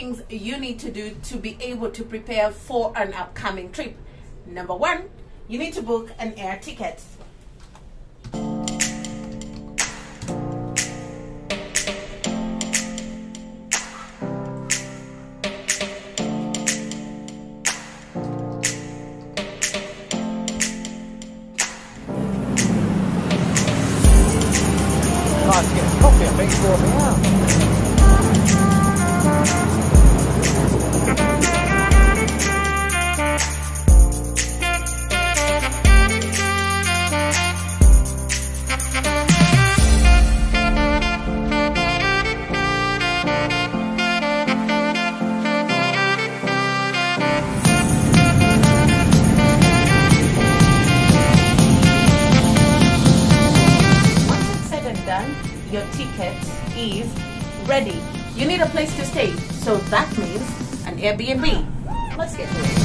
things you need to do to be able to prepare for an upcoming trip. Number one, you need to book an air ticket. Ready. You need a place to stay, so that means an Airbnb. Let's get to it.